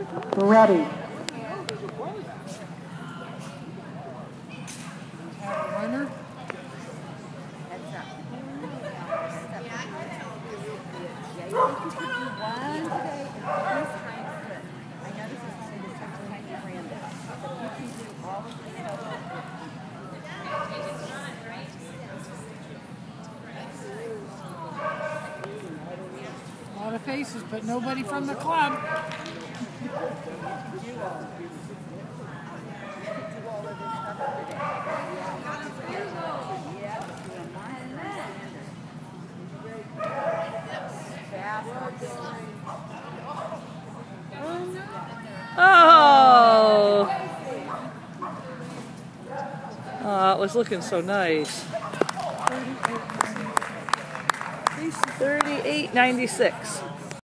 Ready. Runner. A lot of faces, but nobody from the club. Oh! Oh, it was looking so nice. 38.96.